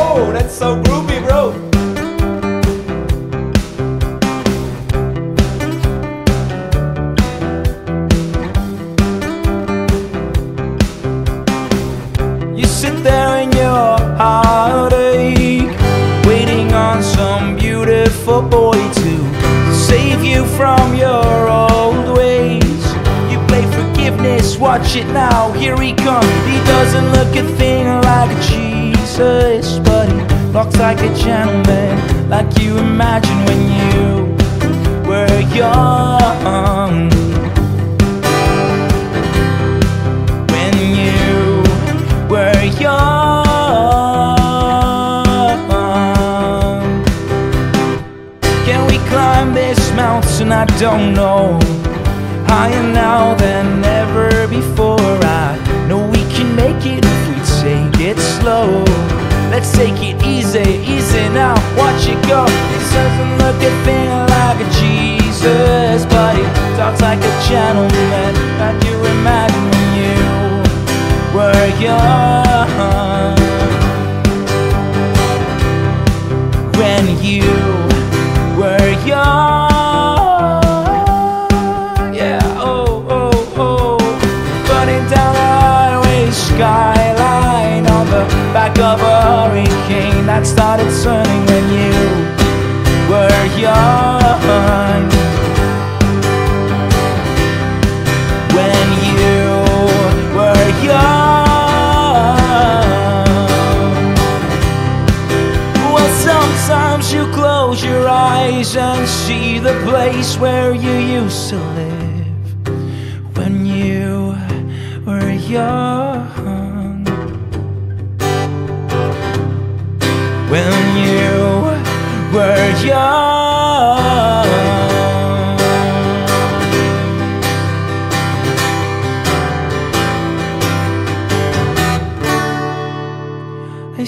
Oh, that's so groovy, walks like you imagine when you were young. When you were young. Can we climb this mountain? I don't know. Higher now than ever take it easy, easy now. Watch it go. He doesn't look a thing like a Jesus, but he talks like a gentleman. Like you imagine when you were young. That started turning when you were young. When you were young. Well, sometimes you close your eyes and see the place where you used to live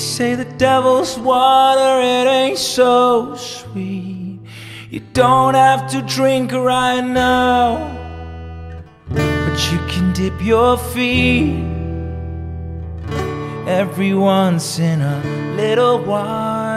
say the devil's water, it ain't so sweet. You don't have to drink right now, but you can dip your feet every once in a little while.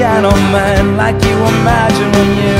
Gentleman, like you imagine when you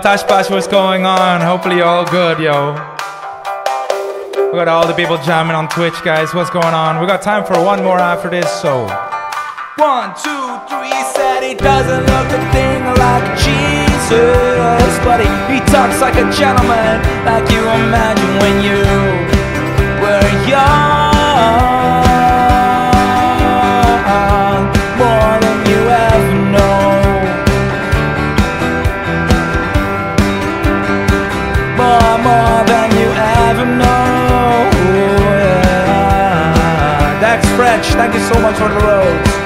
Bash, what's going on? Hopefully you're all good, yo. We got all the people jamming on Twitch, guys. What's going on? We got time for one more after this, so. One, two, three. Said he doesn't look a thing like Jesus, but he, he talks like a gentleman, like you imagine when you were young. More, than you ever know. Yeah. That's French. Thank you so much for the roads.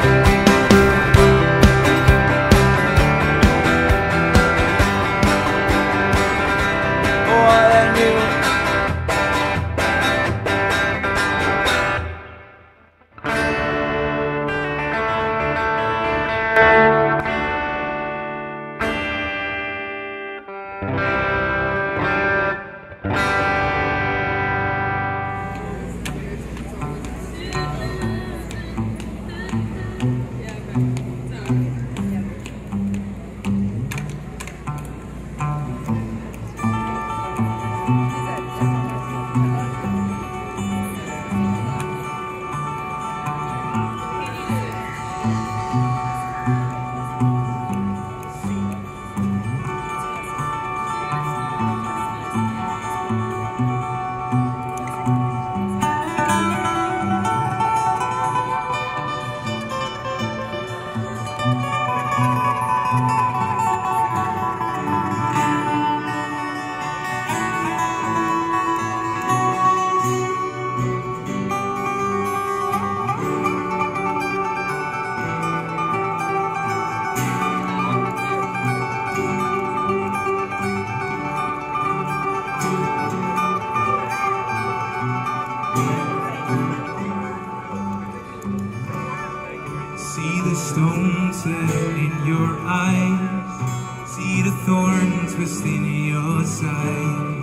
In your eyes. See the thorns twist in your side.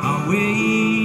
I'll wait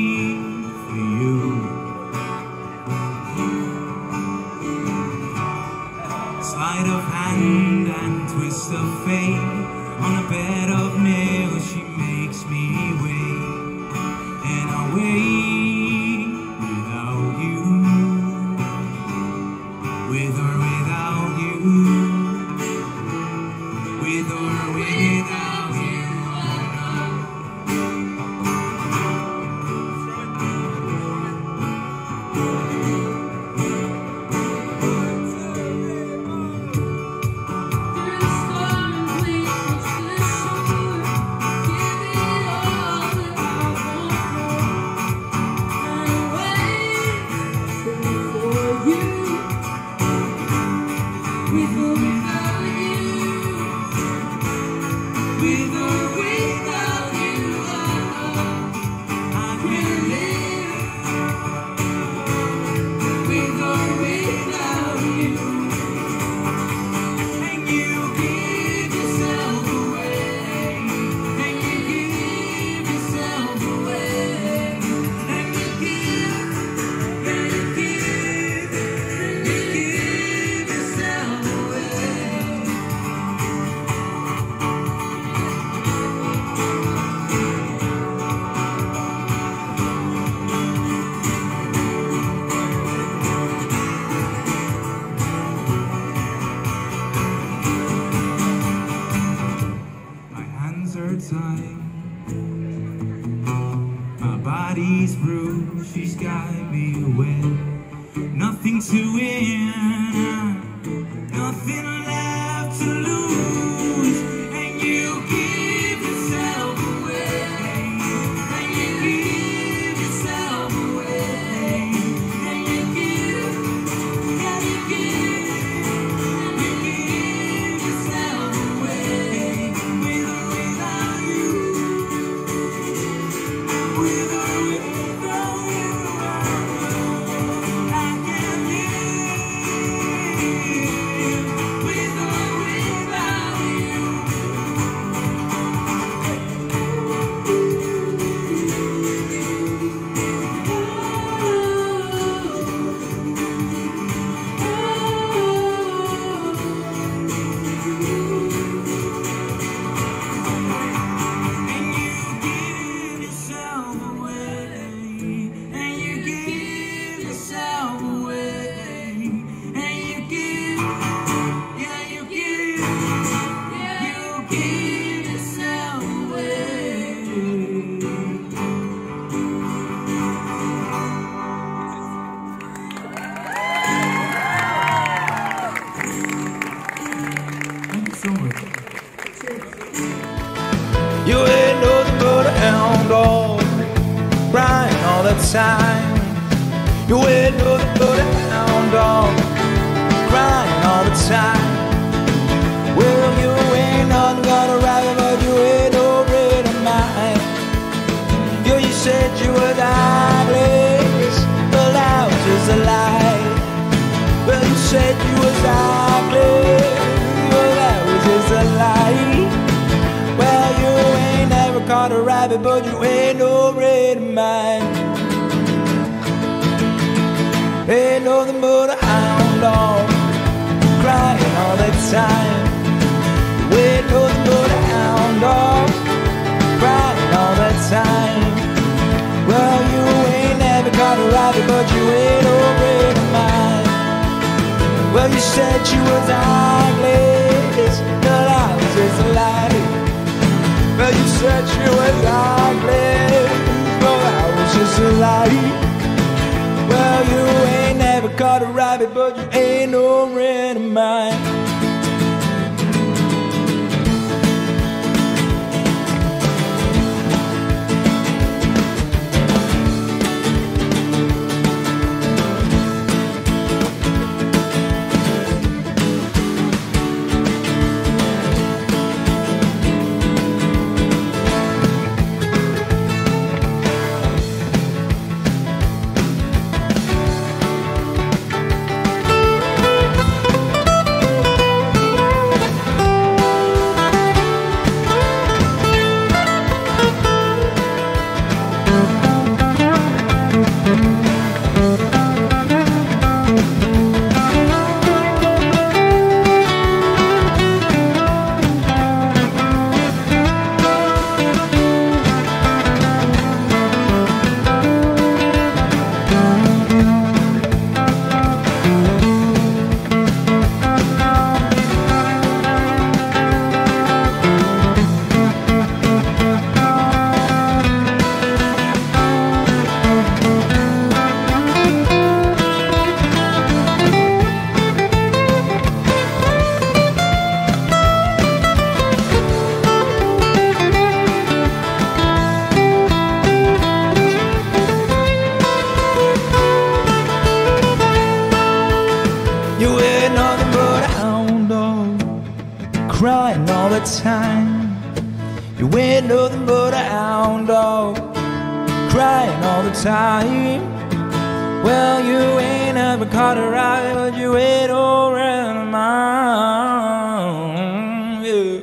rabbit, but you ain't no bread of mine. Ain't nothing but a hound dog crying all the time. Ain't nothing but a hound dog crying all the time. Well, you ain't never caught a rabbit, but you ain't no bread of mine. Well, you said you was ugly, but I was just a lie. Well, you was ugly, but I was just a lie. Well, you ain't never caught a rabbit, but you ain't no friend of mine. Time. Well, you ain't ever caught a ride, but you ain't around mine. Yeah.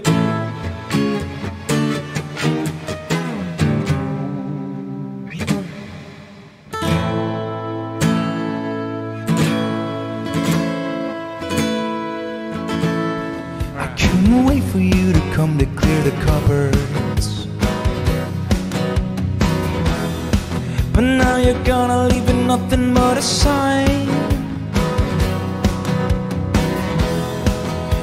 I couldn't wait for you to come to clear the cupboards. You're gonna leave with nothing but a sign.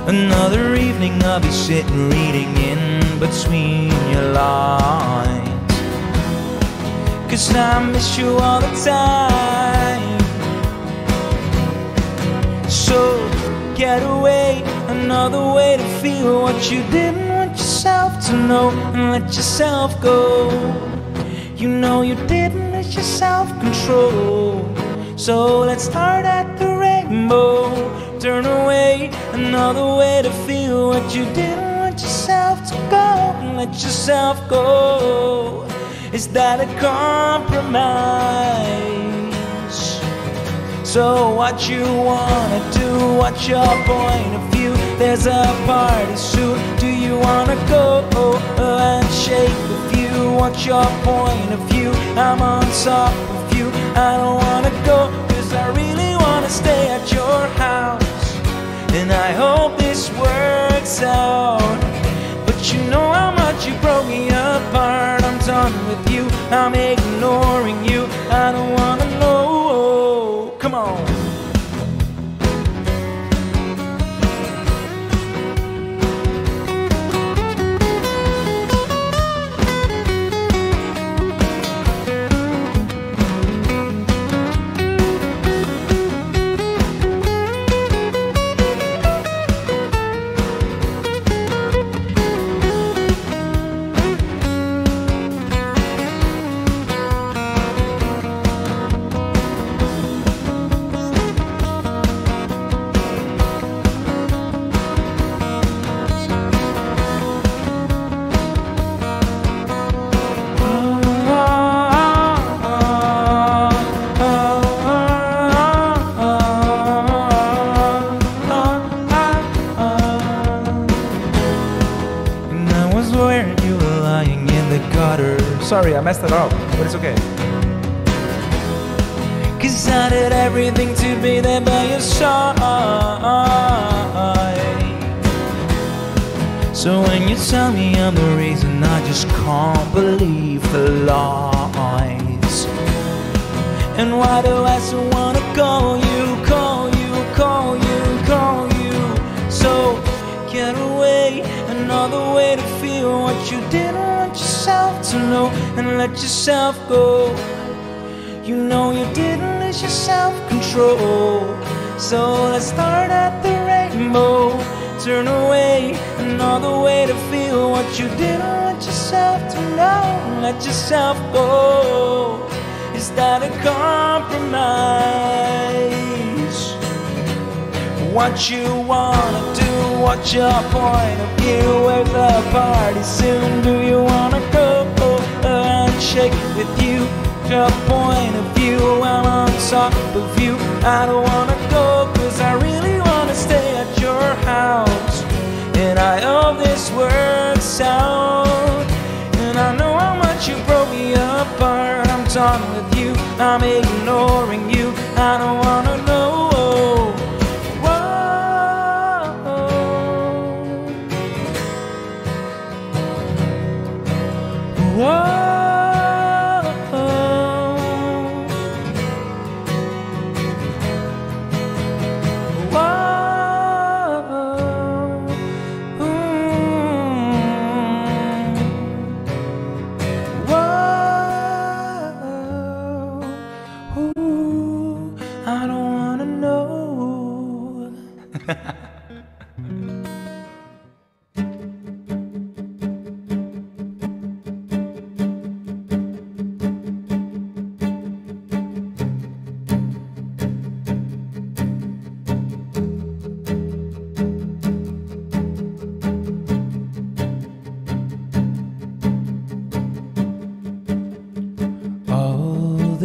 Another evening I'll be sitting reading in between your lines. Cause I miss you all the time. So get away, another way to feel what you didn't want yourself to know and let yourself go. You know you didn't let yourself control. So let's start at the rainbow. Turn away, another way to feel what you didn't want yourself to go let yourself go. Is that a compromise? So what you wanna do? What's your point of view? There's a party soon. Do you wanna go and shake? What's your point of view? I'm on top of you. I don't wanna go, cause I really wanna stay at your house. And I hope this works out. But you know how much you broke me apart. I'm done with you. I'm ignoring you. I don't messed it up, but it's okay. Cause I did everything to be there by your side. So when you tell me I'm the reason, I just can't believe the lies. And why do I so wanna call you, call you, call you, call you? So get away, another way to feel what you didn't want yourself to know, and let yourself go. You know you didn't lose your self-control. So let's start at the rainbow. Turn away, another way to feel what you didn't want yourself to know. Let yourself go. Is that a compromise? What you wanna do? What's your point of view? Where's the party soon? Do you wanna shake with you? Your point of view, I'm on top of you. I don't wanna go, cause I really wanna stay at your house. And I hope this works out. And I know how much you broke me apart. I'm done with you, I'm ignoring you. I don't wanna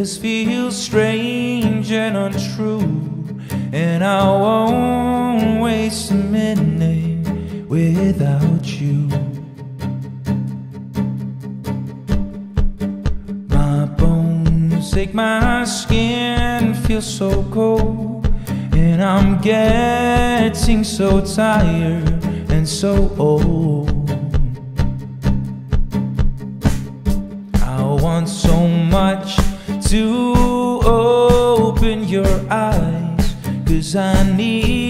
this feels strange and untrue, and I won't waste a minute without you. My bones ache, my skin feels so cold, and I'm getting so tired and so old. I need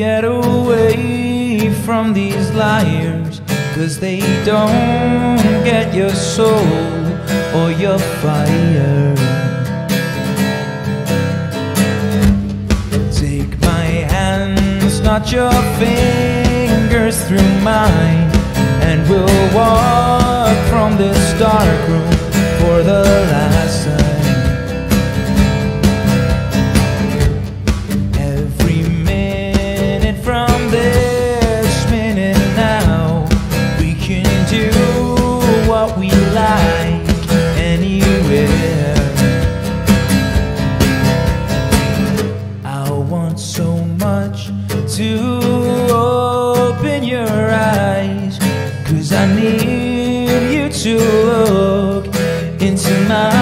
get away from these liars. Cause they don't get your soul or your fire. Take my hands, not your fingers through mine, and we'll walk from this dark room for the last to open your eyes. Cause I need you to look into my